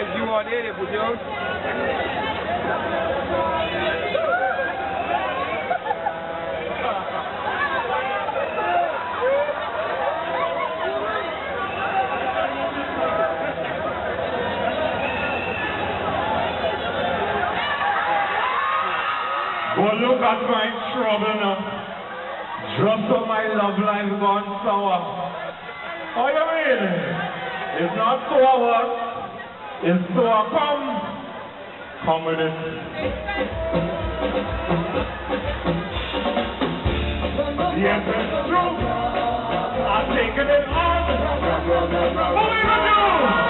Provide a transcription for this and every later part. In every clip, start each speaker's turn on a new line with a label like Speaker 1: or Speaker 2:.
Speaker 1: You on it, budioso. But well, look at my trouble now. Just so my love life gone sour. Oh, you mean? It's not sour what? It's sour come. Come. Yes, it's true. I've taken it on. What we gonna do?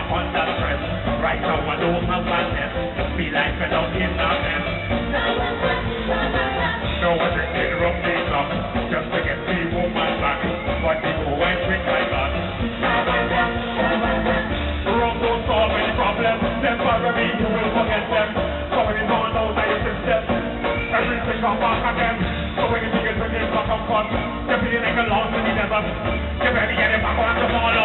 Speaker 1: up on the stress. Right now I don't have one nest. Feel like I don't in the nest. No one drinking rum these up just to get the woman back. But the woman drink my blood. Rum don't solve any problem. Temporary, you will forget them. So when it's all out of your everything come back again. So when you think it's drinking for comfort, you feel like a lost in the desert. You're ready and you're back on the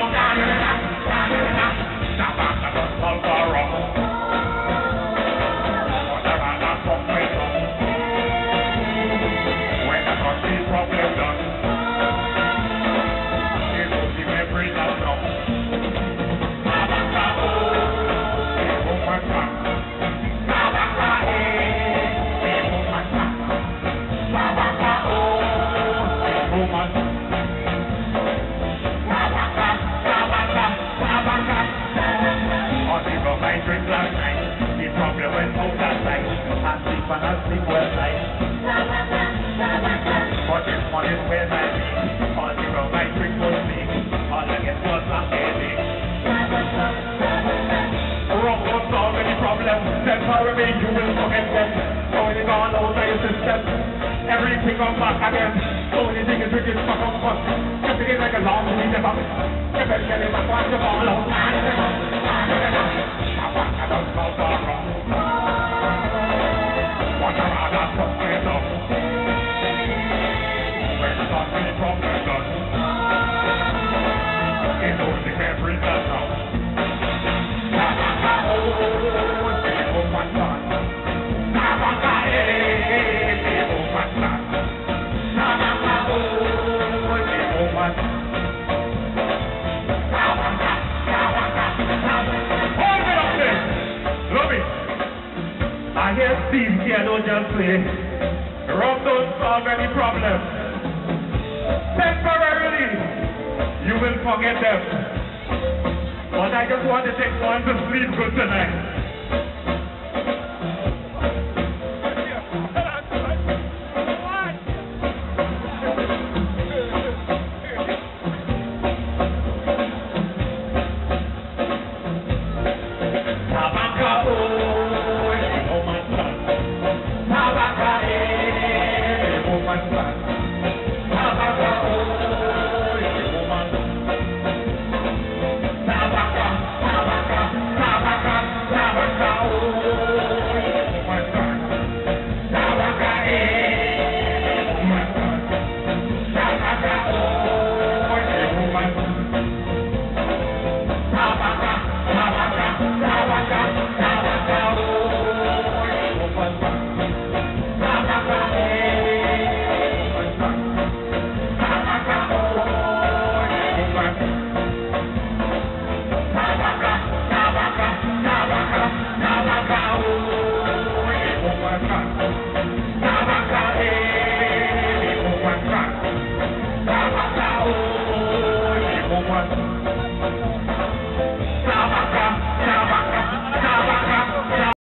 Speaker 1: Sleep I sleep well night. But this morning when I leave, all the drink was me. All I get was a headache. Rum won't solve any problem. Temporary, you will forget them. So when you gone out of your system, everything comes back again. So when you think it's drinking for comfort, you feel like a long them up. You better get it back on the ball out. I hear Steve don't just play. Rum don't solve any problem. Temporarily, you will forget them. But I just want to take one to sleep good tonight.